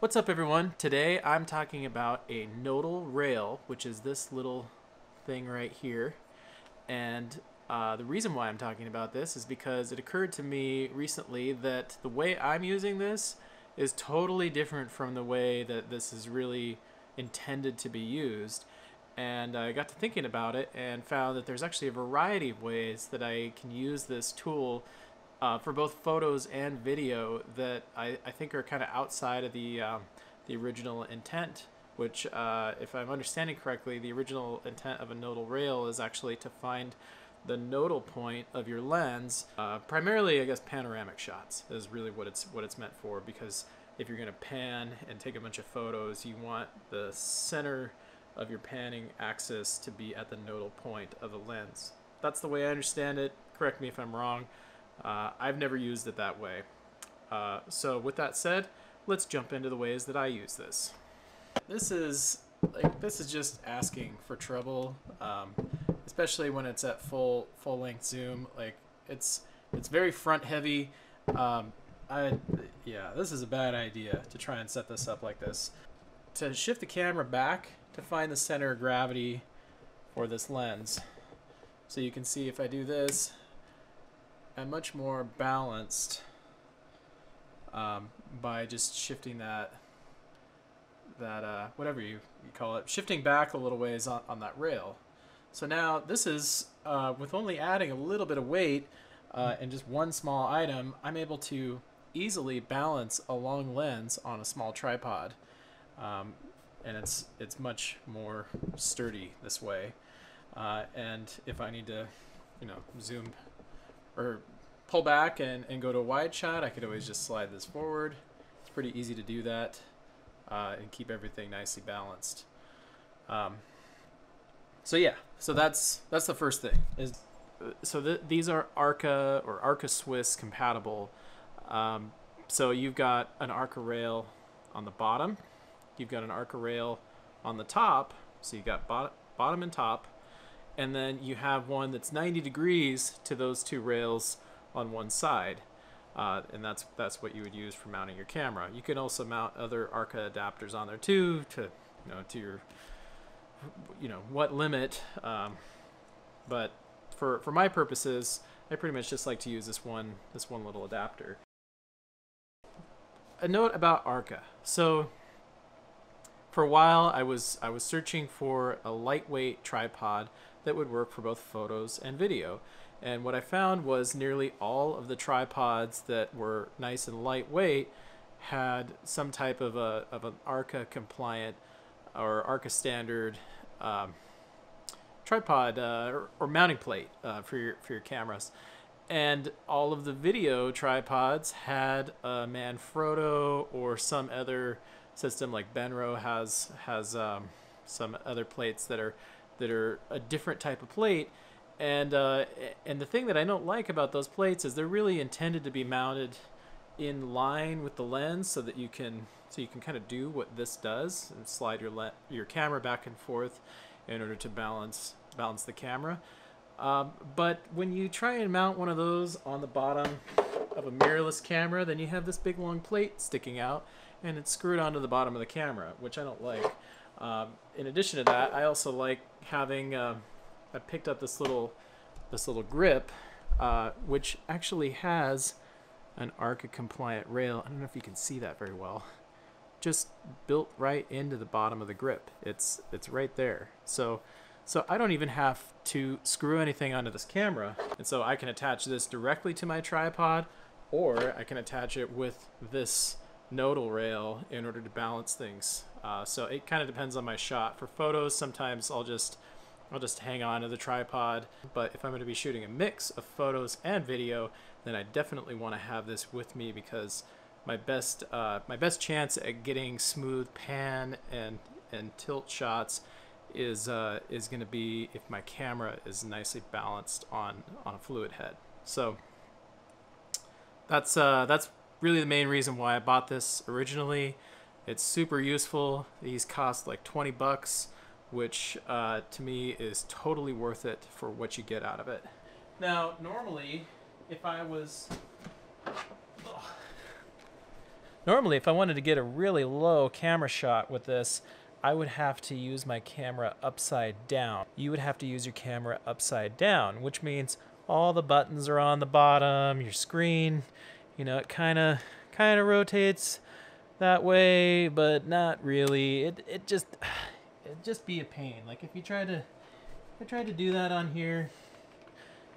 What's up everyone? Today I'm talking about a nodal rail, which is this little thing right here. And uh, the reason why I'm talking about this is because it occurred to me recently that the way I'm using this is totally different from the way that this is really intended to be used. And I got to thinking about it and found that there's actually a variety of ways that I can use this tool uh, for both photos and video that I, I think are kind of outside of the um, the original intent. Which, uh, if I'm understanding correctly, the original intent of a nodal rail is actually to find the nodal point of your lens. Uh, primarily, I guess panoramic shots is really what it's what it's meant for. Because if you're going to pan and take a bunch of photos, you want the center of your panning axis to be at the nodal point of the lens. That's the way I understand it. Correct me if I'm wrong. Uh, I've never used it that way. Uh, so with that said, let's jump into the ways that I use this. This is like this is just asking for trouble, um, especially when it's at full full length zoom. Like it's it's very front heavy. Um, I yeah, this is a bad idea to try and set this up like this. To shift the camera back to find the center of gravity for this lens. So you can see if I do this, much more balanced um, by just shifting that that uh, whatever you, you call it shifting back a little ways on, on that rail. So now this is uh, with only adding a little bit of weight uh, and just one small item I'm able to easily balance a long lens on a small tripod. Um, and it's it's much more sturdy this way. Uh, and if I need to you know zoom or pull back and, and go to a wide shot, I could always just slide this forward. It's pretty easy to do that uh, and keep everything nicely balanced. Um, so yeah, so that's that's the first thing. Is so th these are Arca or Arca Swiss compatible. Um, so you've got an Arca rail on the bottom, you've got an Arca rail on the top. So you've got bot bottom and top, and then you have one that's 90 degrees to those two rails on one side. Uh, and that's that's what you would use for mounting your camera. You can also mount other Arca adapters on there too to you know to your you know what limit. Um, but for for my purposes, I pretty much just like to use this one this one little adapter. A note about Arca. So for a while, I was I was searching for a lightweight tripod that would work for both photos and video. And what I found was nearly all of the tripods that were nice and lightweight had some type of a of an ARCA compliant or ARCA standard um, tripod uh, or, or, mounting plate uh, for your for your cameras. And all of the video tripods had a Manfrotto or some other system like Benro has has um, some other plates that are that are a different type of plate. And uh, and the thing that I don't like about those plates is they're really intended to be mounted in line with the lens so that you can so you can kind of do what this does and slide your le- your camera back and forth in order to balance balance the camera. Um, but when you try and mount one of those on the bottom of a mirrorless camera, then you have this big long plate sticking out, and it's screwed onto the bottom of the camera, which I don't like. Um, in addition to that, I also like having. Uh, I picked up this little this little grip, uh, which actually has an ARCA compliant rail. I don't know if you can see that very well. Just built right into the bottom of the grip. It's it's right there. So so I don't even have to screw anything onto this camera. And so I can attach this directly to my tripod or I can attach it with this nodal rail in order to balance things. Uh, so it kind of depends on my shot. For photos, sometimes I'll just I'll just hang on to the tripod. But if I'm going to be shooting a mix of photos and video, then I definitely want to have this with me because my best uh, my best chance at getting smooth pan and and tilt shots is uh, is going to be if my camera is nicely balanced on on a fluid head. So that's uh, that's really the main reason why I bought this originally. It's super useful. These cost like 20 bucks, which uh, to me is totally worth it for what you get out of it. Now, normally, if I was... Normally, if I wanted to get a really low camera shot with this, I would have to use my camera upside down. You would have to use your camera upside down, which means all the buttons are on the bottom, your screen, you know, it kind of kind of rotates that way, but not really. It it just it'd just be a pain. Like if you try to I tried to do that on here,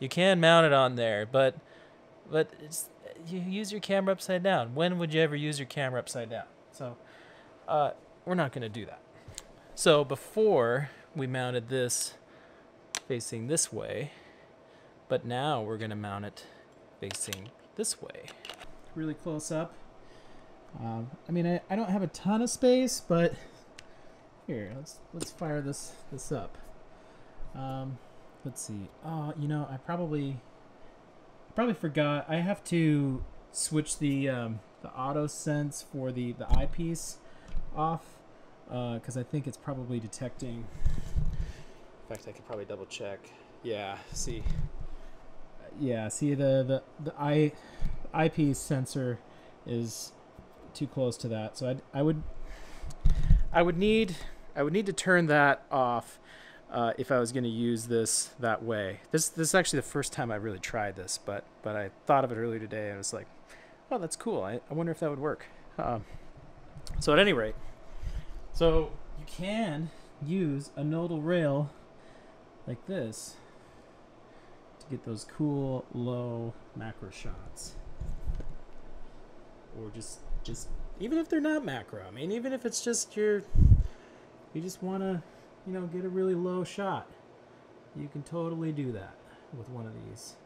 you can mount it on there, but but it's you use your camera upside down. When would you ever use your camera upside down? So uh, we're not going to do that. So before we mounted this facing this way, but now we're going to mount it facing this way. Really close up. Um, I mean, I, I don't have a ton of space, but here, let's let's fire this this up. Um, let's see. Oh, you know, I probably probably forgot. I have to switch the um, the auto sense for the the eyepiece off because uh, I think it's probably detecting. In fact, I could probably double check. Yeah, see. Yeah, see the the the eye eyepiece sensor is too close to that, so I I would I would need I would need to turn that off uh, if I was going to use this that way. This this is actually the first time I really tried this, but but I thought of it earlier today and I was like, oh, that's cool. I, I wonder if that would work. Um, so at any rate, so you can use a nodal rail like this to get those cool low macro shots. Or just just even if they're not macro. I mean, even if it's just your you just want to, you know, get a really low shot. You can totally do that with one of these.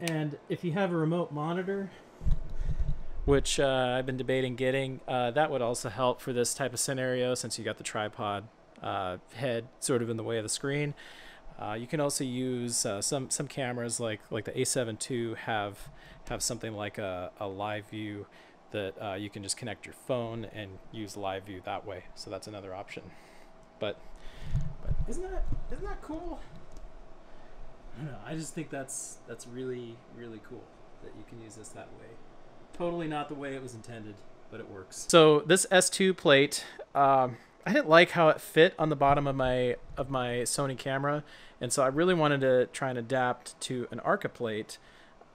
And if you have a remote monitor, which uh, I've been debating getting. Uh, that would also help for this type of scenario since you got the tripod uh, head sort of in the way of the screen. Uh, you can also use uh, some some cameras like like the A7 II have have something like a, a live view that uh, you can just connect your phone and use live view that way. So that's another option. But but isn't that isn't that cool? I know. I just think that's that's really really cool that you can use this that way totally not the way it was intended, but it works. So this S2 plate, um, I didn't like how it fit on the bottom of my of my Sony camera, and so I really wanted to try and adapt to an Arca plate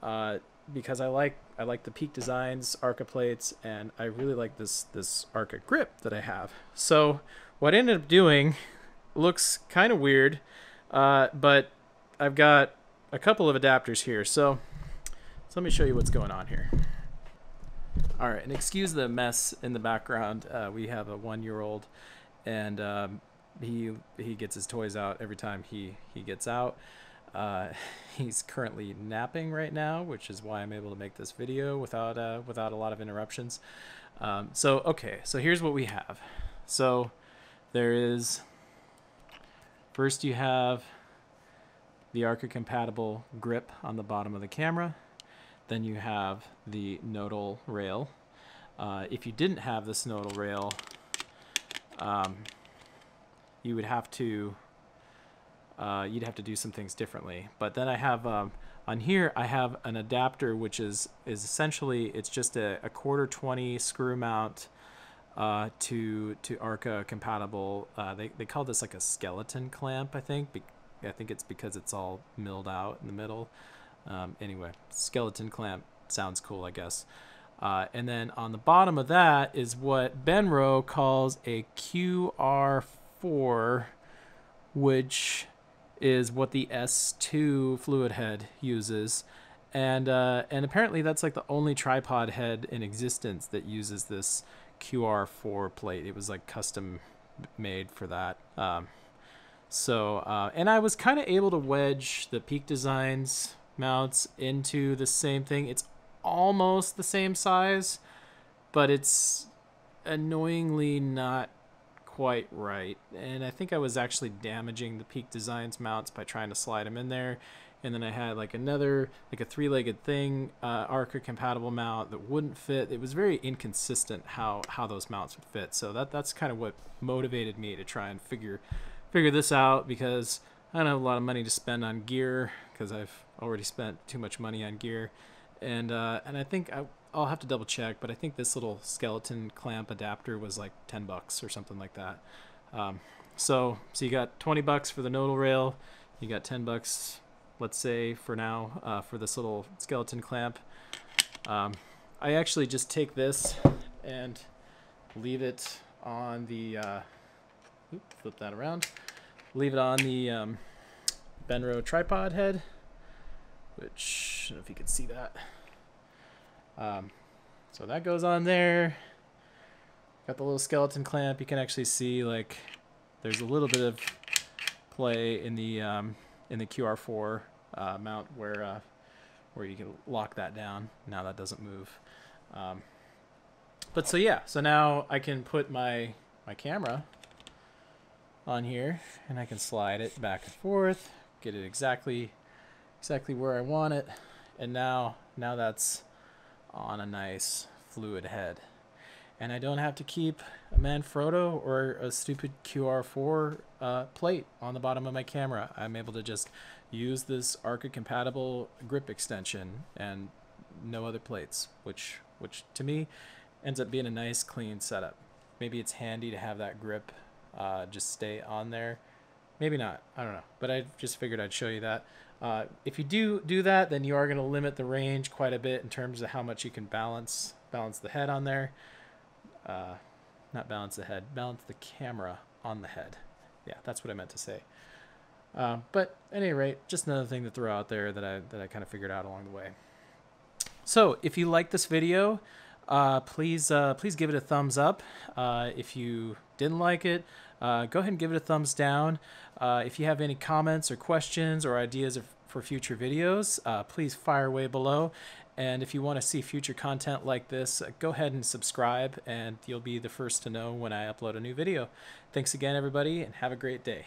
uh, because I like I like the Peak Designs Arca plates, and I really like this this Arca grip that I have. So what I ended up doing looks kind of weird, uh, but I've got a couple of adapters here. So, so let me show you what's going on here. All right, and excuse the mess in the background. Uh, we have a one-year-old, and um, he he gets his toys out every time he he gets out. Uh, he's currently napping right now, which is why I'm able to make this video without uh, without a lot of interruptions. Um, so okay, so here's what we have. So there is first you have the Arca compatible grip on the bottom of the camera. Then you have the nodal rail. Uh, if you didn't have this nodal rail, um, you would have to uh, you'd have to do some things differently. But then I have um, on here I have an adapter which is is essentially it's just a, a quarter 20 screw mount uh, to to Arca compatible. Uh, they they call this like a skeleton clamp I think. Be I think it's because it's all milled out in the middle. Um, anyway, skeleton clamp sounds cool, I guess. Uh, and then on the bottom of that is what Benro calls a QR4, which is what the S2 fluid head uses. And, uh, and apparently that's like the only tripod head in existence that uses this QR4 plate. It was like custom made for that. Um, so, uh, and I was kind of able to wedge the Peak Designs mounts into the same thing. It's almost the same size, but it's annoyingly not quite right. And I think I was actually damaging the Peak Designs mounts by trying to slide them in there. And then I had like another, like a three-legged thing, uh, Arca compatible mount that wouldn't fit. It was very inconsistent how, how those mounts would fit. So that, that's kind of what motivated me to try and figure, figure this out because I don't have a lot of money to spend on gear because I've already spent too much money on gear, and uh, and I think I I'll have to double check, but I think this little skeleton clamp adapter was like 10 bucks or something like that. Um, so, so you got 20 bucks for the nodal rail, you got 10 bucks, let's say for now, uh, for this little skeleton clamp. Um, I actually just take this and leave it on the, uh, flip that around, leave it on the um, Benro tripod head, which, I don't know if you can see that. Um, so that goes on there. Got the little skeleton clamp. You can actually see like there's a little bit of play in the um, in the QR4 uh, mount where uh, where you can lock that down. Now that doesn't move. Um, but so yeah, so now I can put my my camera on here and I can slide it back and forth, get it exactly exactly where I want it, and now now that's on a nice fluid head. And I don't have to keep a Manfrotto or a stupid QR4 uh, plate on the bottom of my camera. I'm able to just use this Arca compatible grip extension and no other plates, which which to me ends up being a nice clean setup. Maybe it's handy to have that grip uh, just stay on there. Maybe not. I don't know. But I just figured I'd show you that. Uh, if you do do that, then you are going to limit the range quite a bit in terms of how much you can balance balance the head on there. Uh, not balance the head, balance the camera on the head. Yeah, that's what I meant to say. Uh, but at any rate, just another thing to throw out there that I that I kind of figured out along the way. So if you like this video, uh, please uh, please give it a thumbs up. Uh, if you didn't like it, go ahead and give it a thumbs down. Uh, if you have any comments or questions or ideas for future videos, uh, please fire away below. And if you want to see future content like this, go ahead and subscribe and you'll be the first to know when I upload a new video. Thanks again, everybody, and have a great day.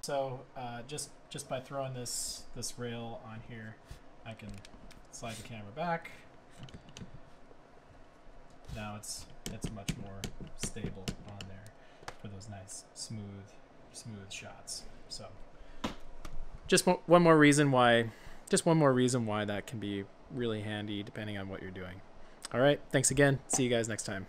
So just just by throwing this this rail on here, I can slide the camera back now it's it's much more stable on there for those nice smooth smooth shots. So just one more reason why just one more reason why that can be really handy depending on what you're doing. All right, thanks again. See you guys next time.